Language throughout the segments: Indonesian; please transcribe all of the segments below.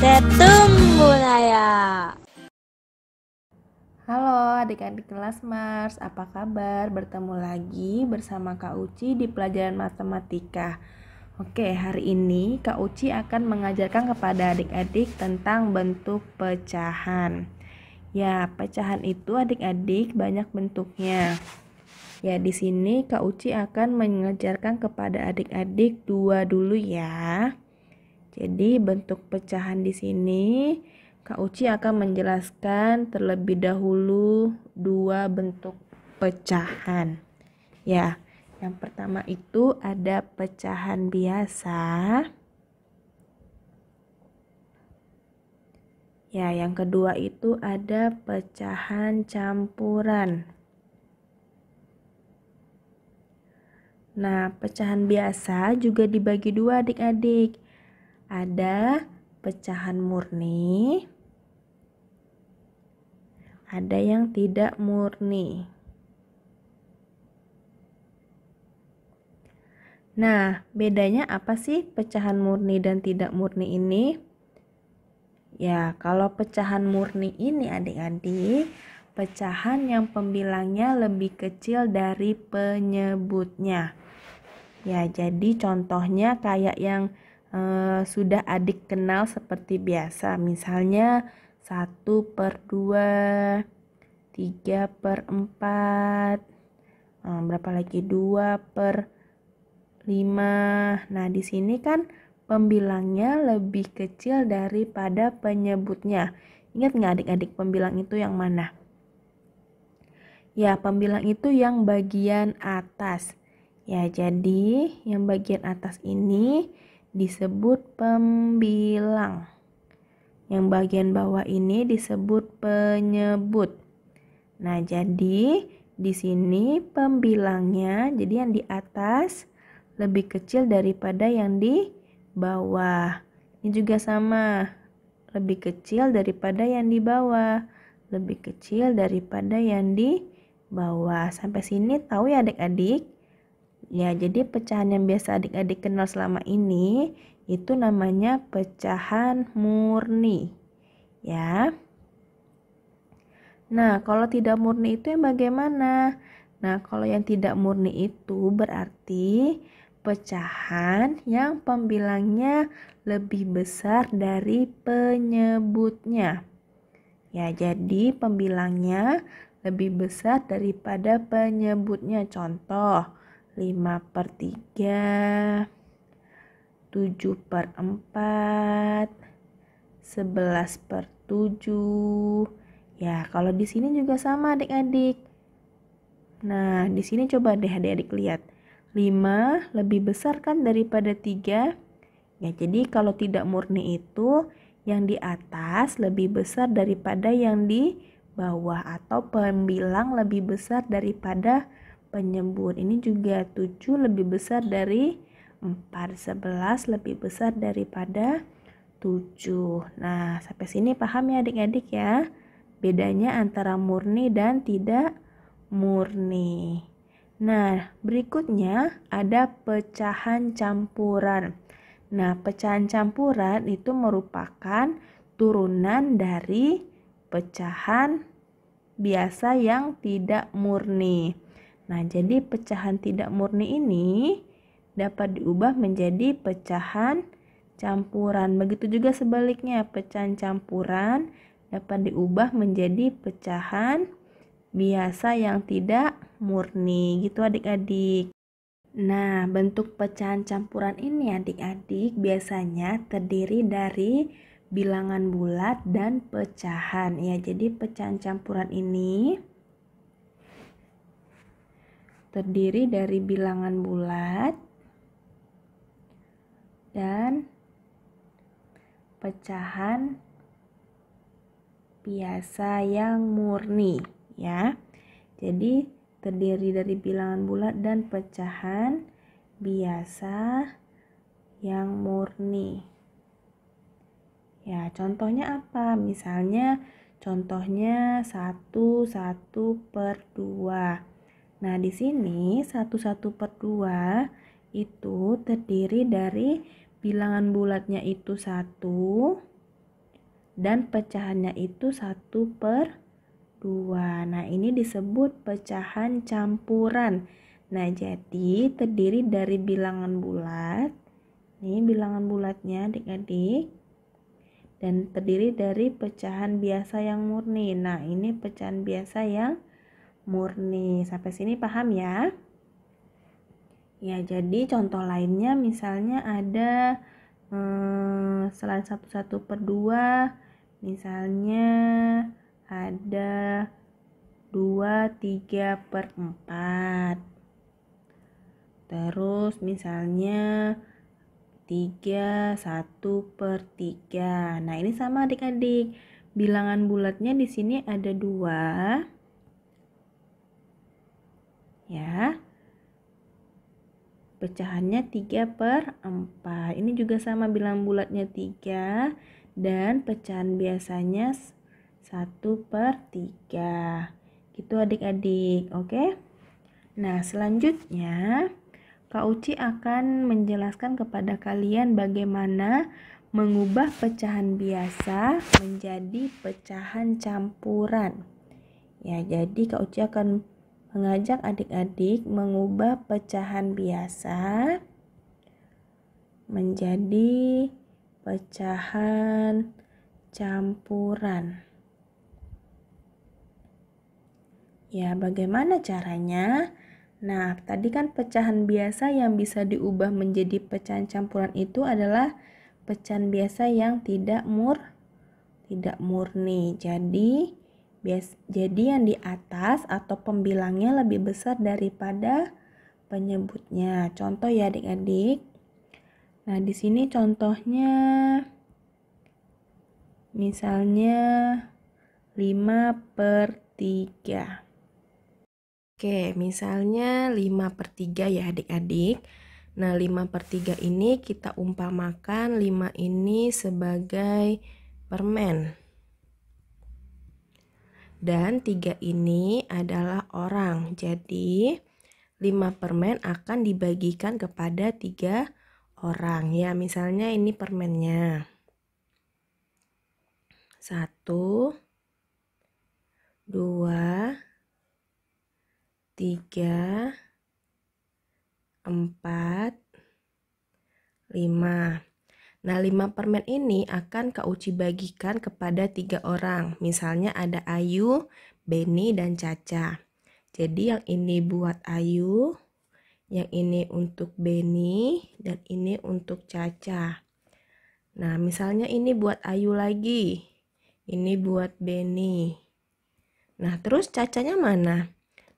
Setung Budaya. Halo adik-adik kelas Mars, apa kabar? Bertemu lagi bersama Kak Uci di pelajaran matematika. Oke, hari ini Kak Uci akan mengajarkan kepada adik-adik tentang bentuk pecahan. Ya, pecahan itu adik-adik banyak bentuknya. Ya, di sini Kak Uci akan mengajarkan kepada adik-adik dua dulu ya. Jadi bentuk pecahan di sini Kak Uci akan menjelaskan terlebih dahulu dua bentuk pecahan. Ya, yang pertama itu ada pecahan biasa. Ya, yang kedua itu ada pecahan campuran. Nah, pecahan biasa juga dibagi dua adik-adik. Ada pecahan murni, ada yang tidak murni. Nah, bedanya apa sih pecahan murni dan tidak murni ini? Ya, kalau pecahan murni ini adik-adik, pecahan yang pembilangnya lebih kecil dari penyebutnya. Ya, jadi contohnya kayak yang eh, sudah adik kenal seperti biasa. Misalnya 1 per 2, 3 per 4, eh, berapa lagi 2 per 5. Nah, di sini kan pembilangnya lebih kecil daripada penyebutnya. Ingat nggak adik-adik pembilang itu yang mana? Ya, pembilang itu yang bagian atas. Ya, jadi yang bagian atas ini disebut pembilang. Yang bagian bawah ini disebut penyebut. Nah, jadi di sini pembilangnya, jadi yang di atas lebih kecil daripada yang di bawah. Ini juga sama, lebih kecil daripada yang di bawah, lebih kecil daripada yang di bawah. Sampai sini tahu ya adik-adik? Ya, jadi pecahan yang biasa adik-adik kenal selama ini itu namanya pecahan murni. Ya. Nah, kalau tidak murni itu yang bagaimana? Nah, kalau yang tidak murni itu berarti pecahan yang pembilangnya lebih besar dari penyebutnya. Ya, jadi pembilangnya lebih besar daripada penyebutnya. Contoh, 5 per 3, 7 per 4, 11 per 7. Ya, kalau di sini juga sama adik-adik. Nah, di sini coba deh adik-adik lihat. 5 lebih besar kan daripada 3? Ya, jadi kalau tidak murni itu yang di atas lebih besar daripada yang di bawah atau pembilang lebih besar daripada penyebut. Ini juga 7 lebih besar dari 4. 11 lebih besar daripada 7. Nah, sampai sini paham ya adik-adik ya? Bedanya antara murni dan tidak murni. Nah, berikutnya ada pecahan campuran. Nah, pecahan campuran itu merupakan turunan dari pecahan biasa yang tidak murni. Nah, jadi pecahan tidak murni ini dapat diubah menjadi pecahan campuran. Begitu juga sebaliknya, pecahan campuran dapat diubah menjadi pecahan biasa yang tidak murni gitu adik-adik. Nah, bentuk pecahan campuran ini adik-adik biasanya terdiri dari bilangan bulat dan pecahan ya. Jadi pecahan campuran ini terdiri dari bilangan bulat dan pecahan biasa yang murni ya. Jadi terdiri dari bilangan bulat dan pecahan biasa yang murni. Ya, contohnya apa? Misalnya contohnya 1 1 per 2. Nah, di sini 1 1 per 2 itu terdiri dari bilangan bulatnya itu 1 dan pecahannya itu 1 per 2. Nah, ini disebut pecahan campuran. Nah, jadi terdiri dari bilangan bulat. Ini bilangan bulatnya adik-adik. Dan terdiri dari pecahan biasa yang murni. Nah, ini pecahan biasa yang murni. Sampai sini paham ya? Ya, jadi contoh lainnya misalnya ada eh, selain satu satu per dua, misalnya ada 2 3 per 4 terus misalnya 3 1 per 3 nah ini sama adik-adik bilangan bulatnya di sini ada 2 ya. Pecahannya 3 per 4 ini juga sama bilangan bulatnya 3 dan pecahan biasanya 1 per 3 gitu adik-adik. Oke? Nah selanjutnya Kak Uci akan menjelaskan kepada kalian bagaimana mengubah pecahan biasa menjadi pecahan campuran. Ya jadi Kak Uci akan mengajak adik-adik mengubah pecahan biasa menjadi pecahan campuran. Ya, bagaimana caranya? Nah, tadi kan pecahan biasa yang bisa diubah menjadi pecahan campuran itu adalah pecahan biasa yang tidak mur tidak murni. Jadi, bias, jadi yang di atas atau pembilangnya lebih besar daripada penyebutnya. Contoh ya adik-adik. Nah, di sini contohnya misalnya 5 per 3. Oke, misalnya 5 per 3 ya adik-adik. Nah, 5 per 3 ini kita umpamakan 5 ini sebagai permen. Dan 3 ini adalah orang. Jadi, 5 permen akan dibagikan kepada 3 orang. Ya, misalnya ini permennya. 1 2 tiga, empat, lima. Nah, lima permen ini akan Kak Uci bagikan kepada tiga orang. Misalnya ada Ayu, Beni, dan Caca. Jadi yang ini buat Ayu, yang ini untuk Beni, dan ini untuk Caca. Nah, misalnya ini buat Ayu lagi. Ini buat Beni. Nah, terus cacanya mana?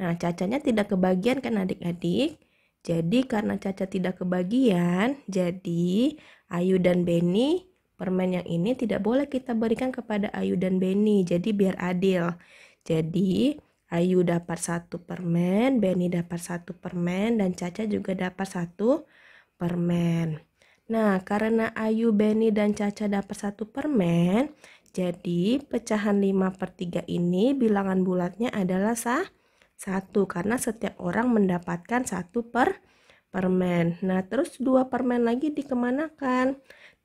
Nah, cacanya tidak kebagian kan adik-adik? Jadi karena caca tidak kebagian, jadi Ayu dan Beni permen yang ini tidak boleh kita berikan kepada Ayu dan Beni. Jadi biar adil. Jadi Ayu dapat satu permen, Beni dapat satu permen, dan Caca juga dapat satu permen. Nah, karena Ayu, Beni, dan Caca dapat satu permen, jadi pecahan 5 per 3 ini bilangan bulatnya adalah sah satu karena setiap orang mendapatkan satu per permen. Nah, terus dua permen lagi dikemanakan?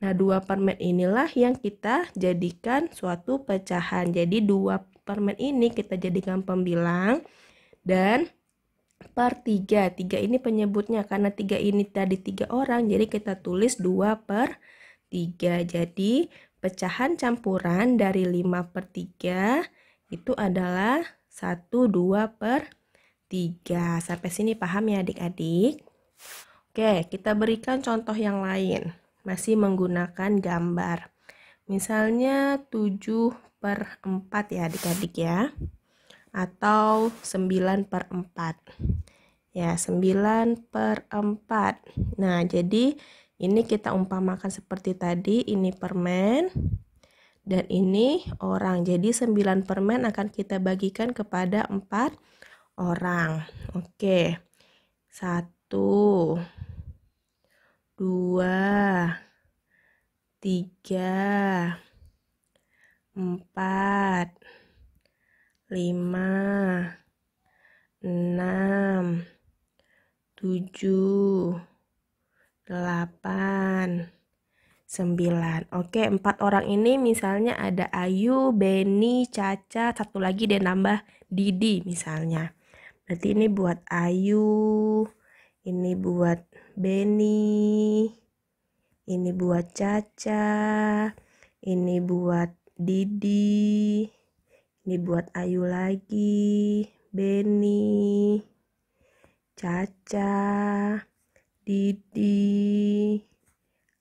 Nah, dua permen inilah yang kita jadikan suatu pecahan. Jadi dua permen ini kita jadikan pembilang dan per tiga. Tiga ini penyebutnya karena tiga ini tadi tiga orang, jadi kita tulis dua per tiga. Jadi pecahan campuran dari lima per tiga itu adalah 1, 2 per 3. Sampai sini paham ya adik-adik? Oke, kita berikan contoh yang lain. Masih menggunakan gambar. Misalnya 7 per 4 ya adik-adik ya. Atau 9 per 4. Ya, 9 per 4. Nah, jadi ini kita umpamakan seperti tadi. Ini permen dan ini orang. Jadi 9 permen akan kita bagikan kepada 4 orang. Oke. 1 2 3 4 5 6 7 8 9. Oke, empat orang ini misalnya ada Ayu, Beni, Caca, satu lagi dan nambah Didi misalnya. Berarti ini buat Ayu, ini buat Beni, ini buat Caca, ini buat Didi, ini buat Ayu lagi, Beni, Caca, Didi,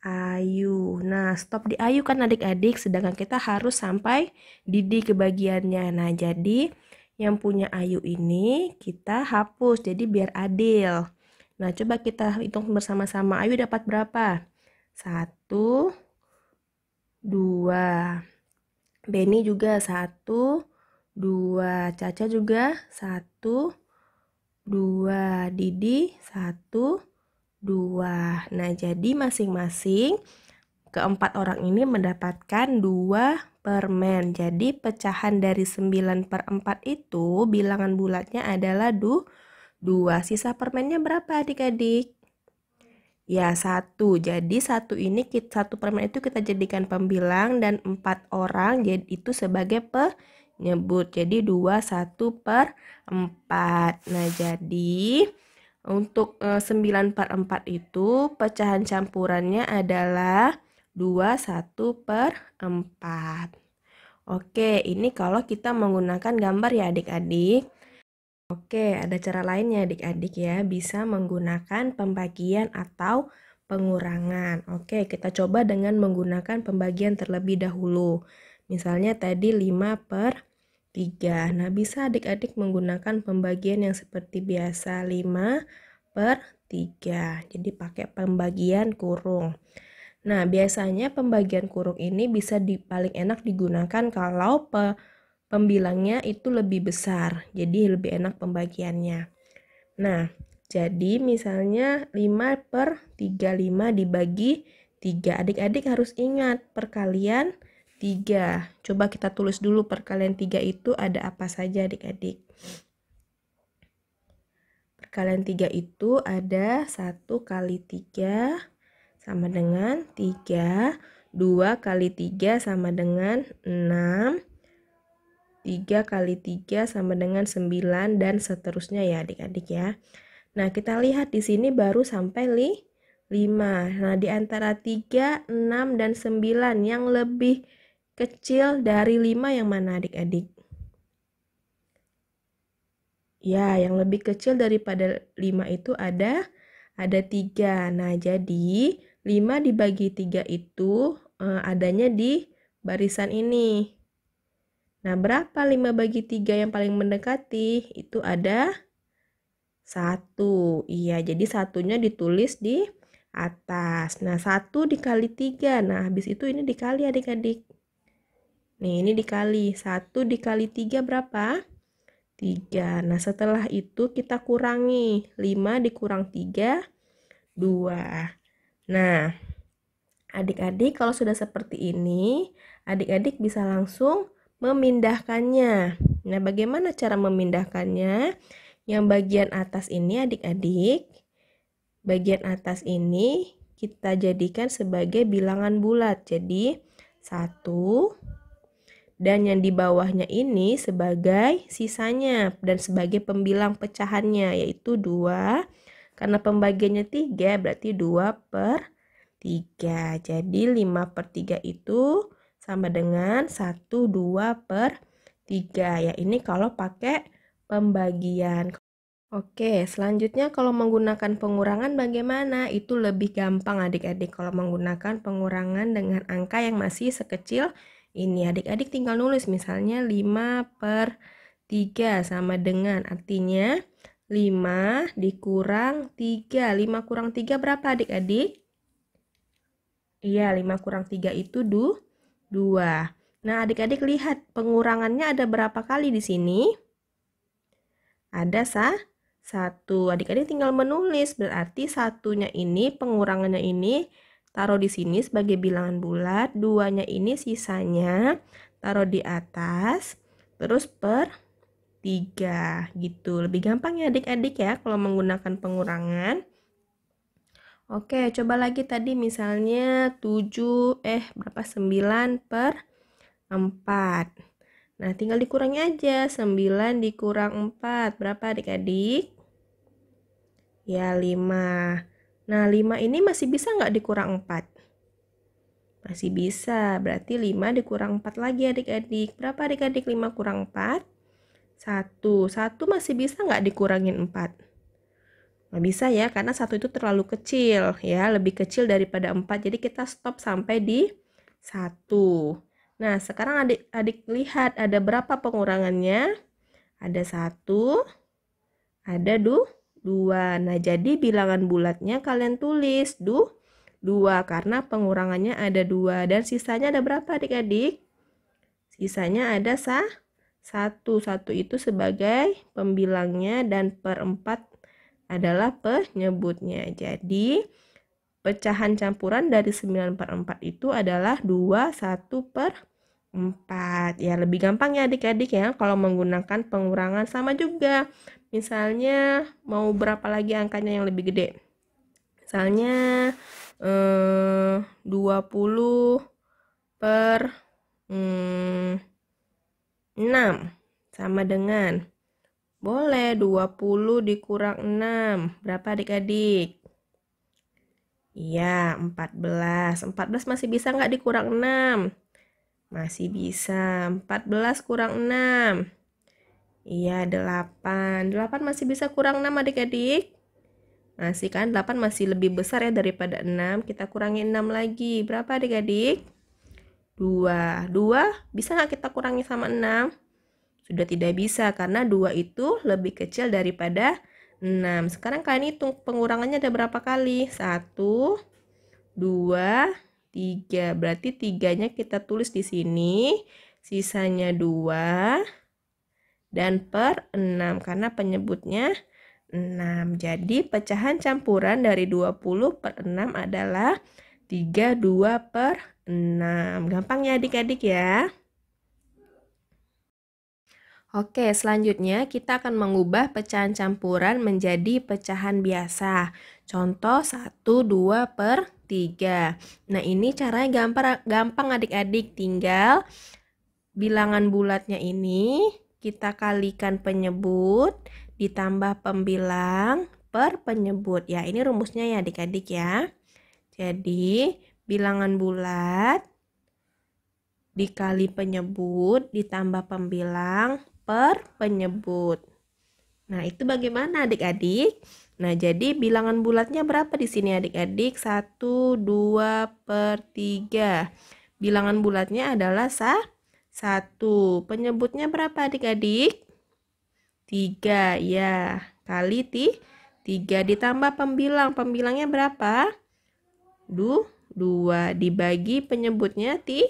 Ayu. Nah, stop di Ayu kan adik-adik, sedangkan kita harus sampai Didi ke bagiannya. Nah, jadi yang punya Ayu ini kita hapus, jadi biar adil. Nah, coba kita hitung bersama-sama. Ayu dapat berapa? Satu, dua. Beni juga satu, dua. Caca juga satu, dua. Didi satu, dua. Nah, jadi masing-masing keempat orang ini mendapatkan dua permen. Jadi pecahan dari 9 per 4 itu bilangan bulatnya adalah du, dua. Sisa permennya berapa adik-adik? Ya satu. Jadi satu ini satu permen itu kita jadikan pembilang dan empat orang jadi itu sebagai penyebut. Jadi dua satu per empat. Nah jadi untuk e, 9 per 4 itu pecahan campurannya adalah 2 1 per 4. Oke, ini kalau kita menggunakan gambar ya adik-adik. Oke, ada cara lainnya adik-adik ya, bisa menggunakan pembagian atau pengurangan. Oke, kita coba dengan menggunakan pembagian terlebih dahulu. Misalnya tadi 5 per 3. Nah, bisa adik-adik menggunakan pembagian yang seperti biasa 5 per 3. Jadi pakai pembagian kurung. Nah, biasanya pembagian kurung ini bisa di, paling enak digunakan kalau pe, pembilangnya itu lebih besar. Jadi lebih enak pembagiannya. Nah, jadi misalnya 5 per 35 dibagi 3. Adik-adik harus ingat perkalian 3. Coba kita tulis dulu perkalian 3 itu ada apa saja adik-adik. Perkalian 3 itu ada 1 kali 3 sama dengan 3. 2 kali 3 sama dengan 6. 3 kali 3 sama dengan 9 dan seterusnya ya adik-adik ya. Nah, kita lihat di sini baru sampai li 5. Nah, di antara 3, 6, dan 9 yang lebih kecil dari 5 yang mana adik-adik? Ya, yang lebih kecil daripada 5 itu ada ada 3. Nah, jadi 5 dibagi 3 itu eh, adanya di barisan ini. Nah, berapa 5 bagi 3 yang paling mendekati? Itu ada 1. Iya, jadi satunya ditulis di atas. Nah, 1 dikali 3. Nah, habis itu ini dikali adik-adik. Nih, ini dikali. 1 dikali 3 berapa? 3. Nah, setelah itu kita kurangi. 5 dikurang 3, 2. Nah, adik-adik kalau sudah seperti ini, adik-adik bisa langsung memindahkannya. Nah, bagaimana cara memindahkannya? Yang bagian atas ini adik-adik, bagian atas ini kita jadikan sebagai bilangan bulat. Jadi, 1, dan yang di bawahnya ini sebagai sisanya dan sebagai pembilang pecahannya yaitu 2 karena pembagiannya 3 berarti 2 per 3 jadi 5 per 3 itu sama dengan 1 2 per 3 ya ini kalau pakai pembagian. Oke, selanjutnya kalau menggunakan pengurangan bagaimana? Itu lebih gampang adik-adik. Kalau menggunakan pengurangan dengan angka yang masih sekecil ini adik-adik tinggal nulis misalnya 5 per 3 sama dengan artinya 5 dikurang 3 5 kurang 3 berapa adik-adik? Iya 5 kurang 3 itu du, 2 Nah adik-adik lihat pengurangannya ada berapa kali di sini? Ada sah? Satu. Adik-adik tinggal menulis berarti satunya ini pengurangannya ini taruh di sini sebagai bilangan bulat, duanya ini sisanya taruh di atas, terus per 3 gitu. Lebih gampang ya adik-adik ya kalau menggunakan pengurangan. Oke, coba lagi tadi misalnya 7, eh berapa? 9 per 4. Nah, tinggal dikurangi aja. 9 dikurang 4. Berapa adik-adik? Ya, 5. Nah, 5 ini masih bisa nggak dikurang 4? Masih bisa, berarti 5 dikurang 4 lagi adik-adik. Berapa adik-adik 5 kurang 4? 1. 1 masih bisa nggak dikurangin 4? Nggak bisa ya, karena satu itu terlalu kecil ya, lebih kecil daripada 4. Jadi kita stop sampai di 1. Nah, sekarang adik-adik lihat ada berapa pengurangannya? Ada 1, ada 2. Nah, jadi bilangan bulatnya kalian tulis du, 2 karena pengurangannya ada 2. Dan sisanya ada berapa adik-adik? Sisanya ada sa, 1. 1 itu sebagai pembilangnya dan per 4 adalah penyebutnya. Jadi, pecahan campuran dari 9 per 4 itu adalah 2, 1 per 4. Ya, lebih gampang ya adik-adik ya kalau menggunakan pengurangan sama juga. Misalnya, mau berapa lagi angkanya yang lebih gede? Misalnya, eh, 20 per hmm, 6 sama dengan boleh, 20 dikurang 6. Berapa adik-adik? Iya, 14. 14 masih bisa nggak dikurang 6? Masih bisa. 14 kurang 6. Iya, 8. 8 masih bisa kurang 6 adik-adik? Masih kan? 8 masih lebih besar ya daripada 6. Kita kurangi 6 lagi. Berapa adik-adik? 2. 2 bisa nggak kita kurangi sama 6? Sudah tidak bisa karena 2 itu lebih kecil daripada 6. Sekarang kalian hitung pengurangannya ada berapa kali? 1, 2, 3. Berarti tiganya kita tulis di sini. Sisanya 2 dan per 6 karena penyebutnya 6. Jadi pecahan campuran dari 20 per 6 adalah 32 per 6. Gampang ya adik-adik ya. Oke, selanjutnya kita akan mengubah pecahan campuran menjadi pecahan biasa. Contoh 1, 2 per 3. Nah, ini caranya gampang gampang adik-adik. Tinggal bilangan bulatnya ini kita kalikan penyebut ditambah pembilang per penyebut. Ya, ini rumusnya ya adik-adik ya. Jadi, bilangan bulat dikali penyebut ditambah pembilang per penyebut. Nah, itu bagaimana adik-adik? Nah, jadi bilangan bulatnya berapa di sini adik-adik? 1, 2, per 3. Bilangan bulatnya adalah sa 1. Penyebutnya berapa adik-adik? 3, ya. Kali ti 3 ditambah pembilang. Pembilangnya berapa? Du, 2 dibagi penyebutnya ti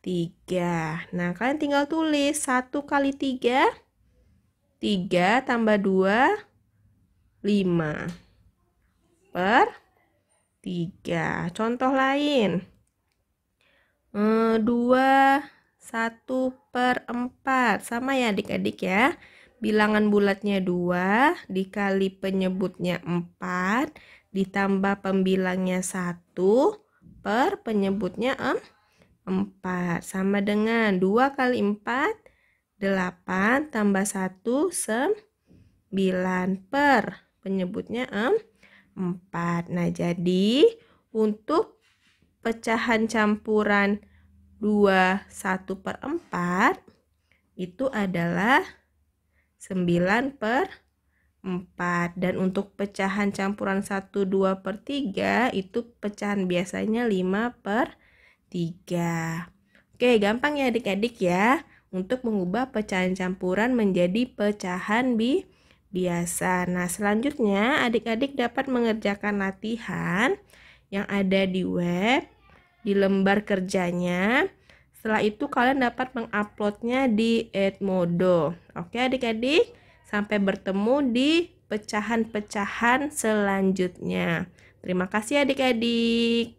3. Nah, kalian tinggal tulis 1 kali 3. 3 tambah 2, 5. Per 3. Contoh lain. 2, 1 per 4. Sama ya adik-adik ya. Bilangan bulatnya 2 dikali penyebutnya 4 ditambah pembilangnya 1 per penyebutnya 4. 4 sama dengan 2 kali 4 8 tambah 1 9 per penyebutnya 4 nah jadi untuk pecahan campuran 2 1 per 4 itu adalah 9 per 4 dan untuk pecahan campuran 1 2 per 3 itu pecahan biasanya 5 per 3. Oke, gampang ya adik-adik ya untuk mengubah pecahan campuran menjadi pecahan bi biasa. Nah, selanjutnya adik-adik dapat mengerjakan latihan yang ada di web, di lembar kerjanya. Setelah itu kalian dapat menguploadnya di Edmodo. Oke adik-adik, sampai bertemu di pecahan-pecahan selanjutnya. Terima kasih adik-adik.